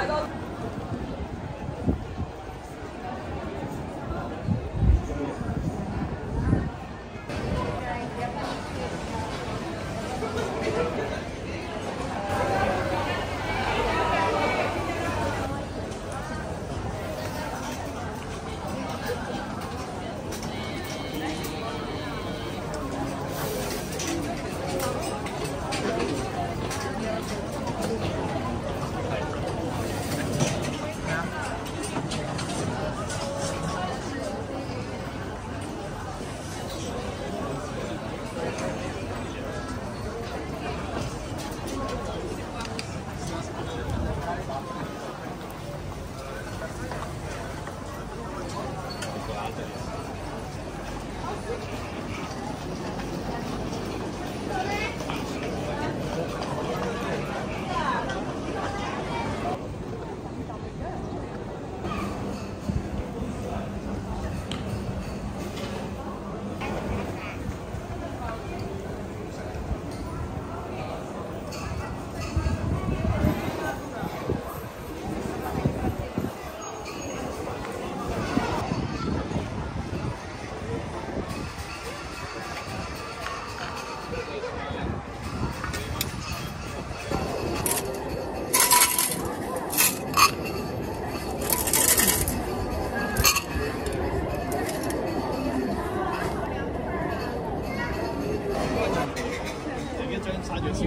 来到。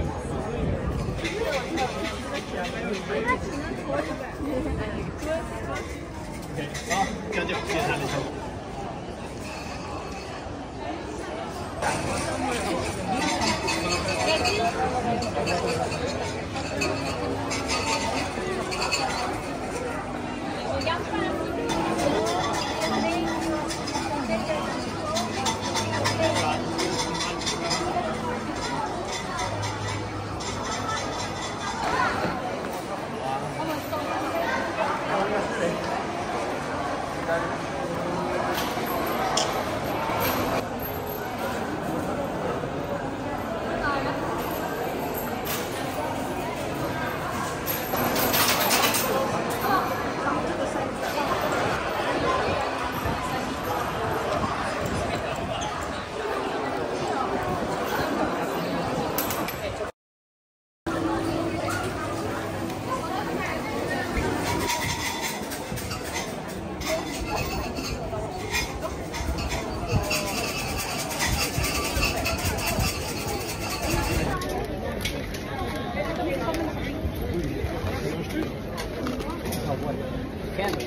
好，将近七十分钟。of what can be.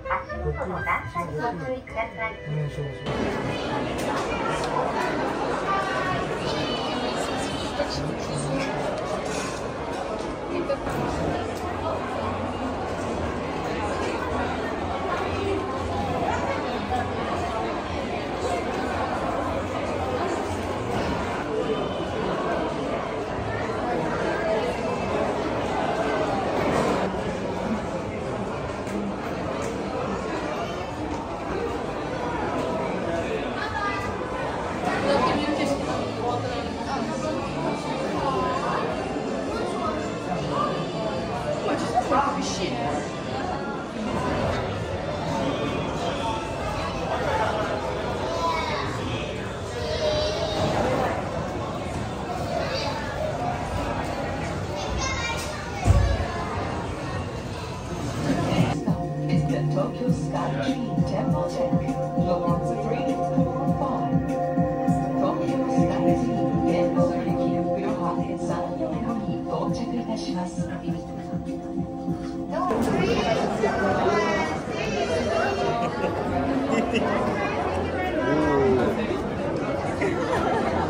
事の段差にご注意ください。the Tokyo Sky Dream Temple Tech. Ooh.